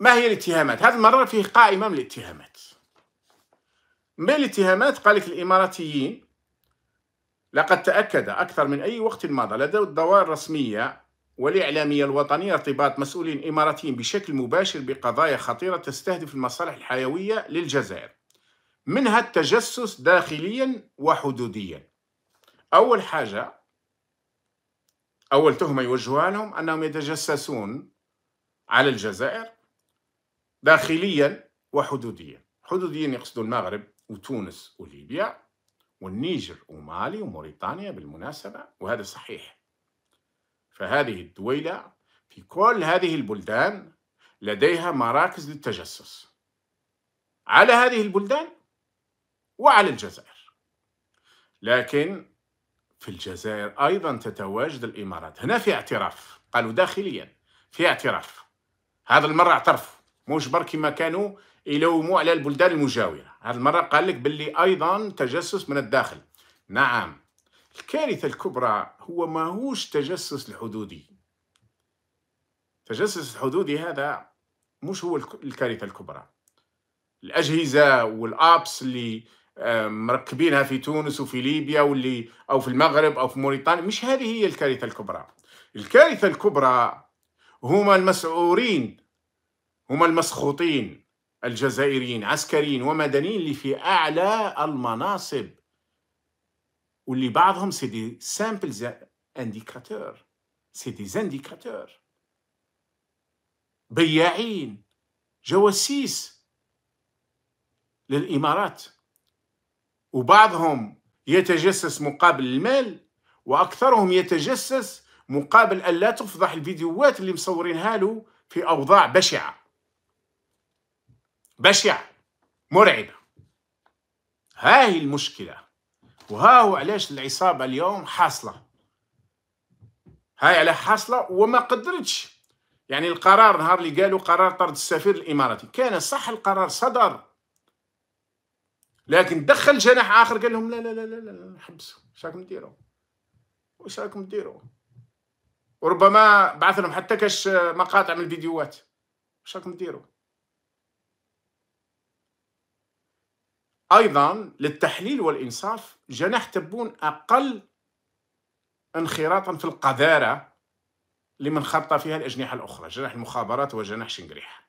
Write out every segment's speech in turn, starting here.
ما هي الاتهامات؟ هذه المرة فيه قائمة من الاتهامات. من الاتهامات؟ قال لك الإماراتيين لقد تأكد أكثر من أي وقت مضى لدى الدوائر الرسمية والإعلامية الوطنية ارتباط مسؤولين إماراتيين بشكل مباشر بقضايا خطيرة تستهدف المصالح الحيوية للجزائر منها التجسس داخليا وحدوديا. أول حاجة أول تهمة يوجهها لهم أنهم يتجسسون على الجزائر داخليا وحدوديا. حدوديا يقصدوا المغرب وتونس وليبيا والنيجر ومالي وموريتانيا بالمناسبة وهذا صحيح. فهذه الدويلة في كل هذه البلدان لديها مراكز للتجسس. على هذه البلدان وعلى الجزائر. لكن في الجزائر أيضا تتواجد الإمارات. هنا في اعتراف قالوا داخليا في اعتراف. هذا المرة اعترفوا. مش بركي ما كانوا يلوموا على البلدان المجاورة. هذه المرة قال لك باللي أيضا تجسس من الداخل. نعم. الكارثة الكبرى هو ماهوش تجسس الحدودي. تجسس الحدودي هذا مش هو الكارثة الكبرى. الأجهزة وال apps اللي مركبينها في تونس وفي ليبيا واللي أو في المغرب أو في موريتانيا مش هذه هي الكارثة الكبرى. الكارثة الكبرى هما المسعورين هما المسخوطين الجزائريين عسكريين ومدنيين اللي في أعلى المناصب. واللي بعضهم c'est des simples indicateurs c'est des indicateurs بياعين جواسيس للإمارات. وبعضهم يتجسس مقابل المال وأكثرهم يتجسس مقابل أن لا تفضح الفيديوهات اللي مصورينها له في أوضاع بشعة. بشعة مرعبة هاي المشكلة. وها هو علاش العصابة اليوم حاصلة. هاي على حاصلة وما قدرتش. يعني القرار نهار اللي قالوا قرار طرد السفير الإماراتي. كان صح القرار صدر. لكن دخل جناح آخر قال لهم لا لا لا لا لا حبسوا إيش راكم ديروا واش راكم ديروا وربما بعث لهم حتى كاش مقاطع من الفيديوهات. واش راكم ديروا أيضا للتحليل والإنصاف جناح تبون أقل انخراطا في القذارة لمن خط فيها الأجنحة الأخرى جناح المخابرات وجناح شنقريح.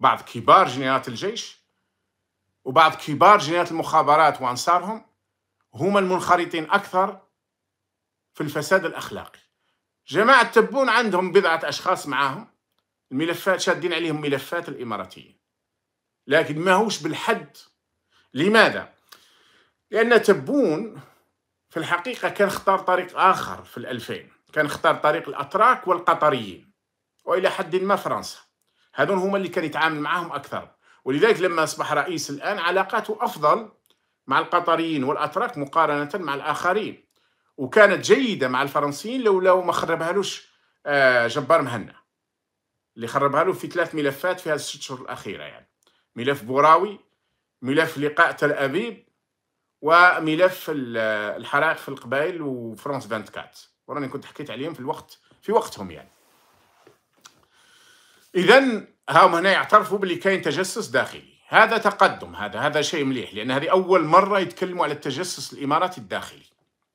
بعض كبار جنرالات الجيش وبعض كبار جنرالات المخابرات وأنصارهم هم المنخرطين أكثر في الفساد الأخلاقي. جماعة تبون عندهم بضعة أشخاص معاهم الملفات شادين عليهم ملفات الإماراتيين لكن ما هوش بالحد لماذا؟ لأن تبون في الحقيقة كان اختار طريق آخر في الألفين. كان اختار طريق الأتراك والقطريين وإلى حد ما فرنسا. هذون هما اللي كان يتعامل معهم أكثر. ولذلك لما أصبح رئيس الآن علاقاته أفضل مع القطريين والأتراك مقارنة مع الآخرين. وكانت جيدة مع الفرنسيين لو ما خربهالوش آه، جبار مهنا. اللي خربها له في ثلاث ملفات في هذه الست شهور الأخيرة يعني. ملف بوراوي ملف لقاء تل أبيب وملف الحرائق في القبائل وفرانس 24 وراني كنت حكيت عليهم في الوقت في وقتهم يعني. اذا هم هنا يعترفوا باللي كاين تجسس داخلي. هذا تقدم هذا هذا شيء مليح لأن هذه أول مرة يتكلموا على التجسس الإماراتي الداخلي.